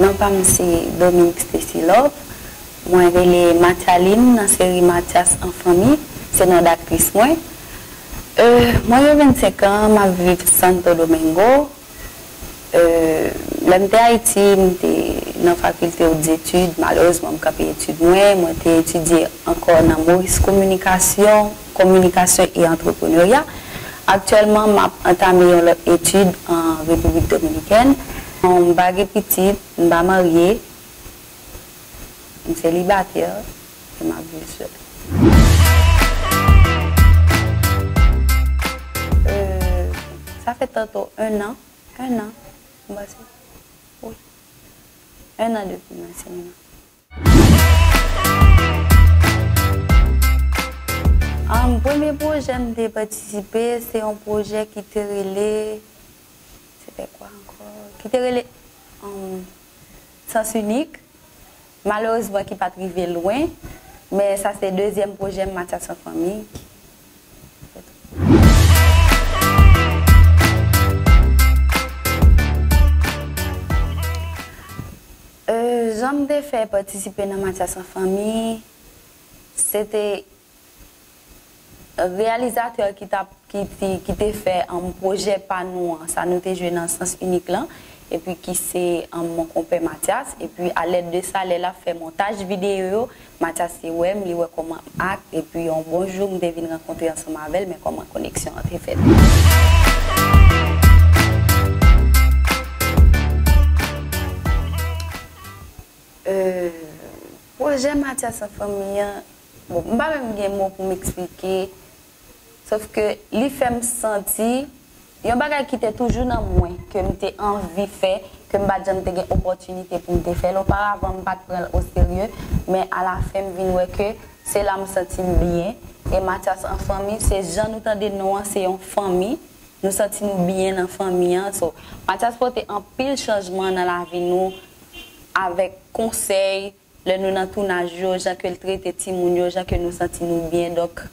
m se Dominique Stesilov, mwen rele Matyaline nan seri Matyas en fami, se nan daktris mwen. Mwen yo 25 an, m aviv Santo Domingo. Lèm te Haiti, m te nan fakulte ou di etude, malouz mwen m kape etude mwen, mwen te etudye ankon nan Maurice Komunikasyon, Komunikasyon e Entrepreneurya. Aktuellement, m ap entame yon lèp etude an Republik Dominikèn. M bagè pitit, m ba marye, m se libatè, m ap vil sè. Sa fè tato un an, un an. Oui, un an depi m ansegnman. An pwemè projè m de patisipe, se yon projè ki te te kwa ankon, ki te rele sens unik, malouzman ki pa trive lwen, men sa se dezyem projè m Matyas en fami. Jan m de fè patisipe nan Matyas en fami, se te realizateur ki te fè an proje pa nou an, sa nou te jwe nan sens unik lan, epi ki se an moun kompe Matyas, epi alèd de sa, lè la fè montaj videyo, Matyas se wèm, li wè koman ak, epi yon bonjou m devine renkontre yon se mavel, men koman koneksyon an te fè. Proje Matyas en fami, m ba mèm gen moun pou m Sof ke li fèm senti, yon bagay ki te toujou nan mwen, ke mi te anvi fè, ke m ba djan te gen opotunite pou m te fè. Lò para avan m bat prel o serye, men ala fèm vin wè ke, se la m senti m biyen. E Matyas an fami, se jan nou tande nou an se yon fami, nou senti nou biyen nan fami an. So, Matyas pote an pil chanjman nan la vi nou, avèk konsey, le nou nan tou nan jo, jan ke l tre te timoun yo, jan ke nou senti nou biyen, dok...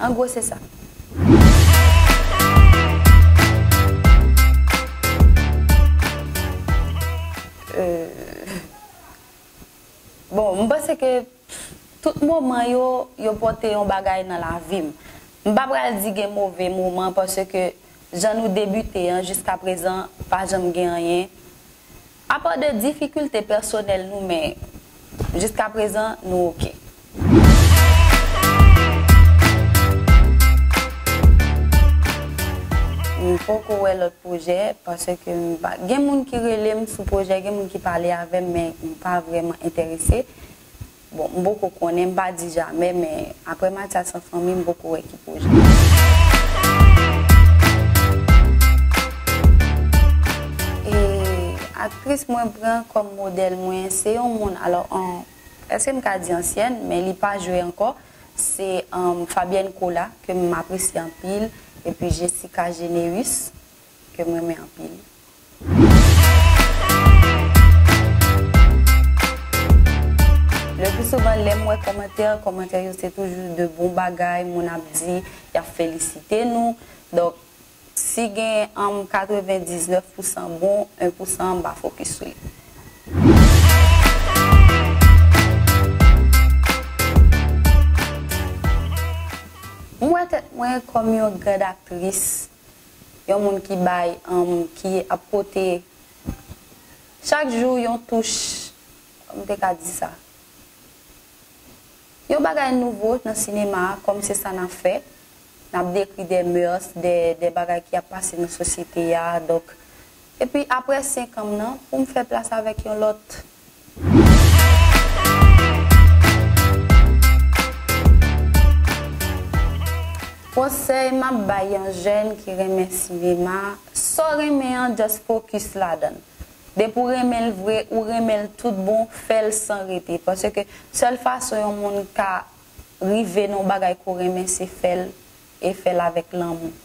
En gros, c'est ça. Euh... Bon, je pense que tout moment, yo, yo porte un bagay dans la vie. Je ne pas dire mauvais moment parce que j'en ai débuté hein, jusqu'à présent, pas jamais rien. À part de difficultés personnelles, nous, mais jusqu'à présent, nous, ok. M pou kouwe lot proje, parce ke gen moun ki relem sou proje, gen moun ki pale avem, men m pa vreman interese. Bon, m pou kou konen, m pa di jame, men apre Matyas en fami, m pou kouwe ki proje. E aktris mwen pran kom model mwen, se yon moun, alo, eske m ka di ansyen, men li pa jwe anko, se Fabienne Kola, ke m apresi an pil, E epi Jessica Generis, ke mwen mè anpil. Le plus souvent, lè mwen komantèr, komantèr yo se toujou de bon bagay, moun ap di, ya felisite nou. Dok, si gen am 99% bon, 1% ba fokus sou li. Mwen kom yon gred aktris, yon moun ki bay, ki apote, chak jou yon touche, mwen te ka di sa. Yon bagay nouvo nan sinema, kom se sa nan fe, nan dekri de mers, de bagay ki apase nan sosyete ya, dok. E pi apre 5 an nan, pou mwen fe plas avèk yon lot. Konsey ma bayan jen ki reme sinema, so reme an just focus la dan. De pou reme l vre ou reme l tout bon, fel san rete. Pwese ke sel fason yon moun ka rive nou bagay kou reme se fel, e fel avek lan moun.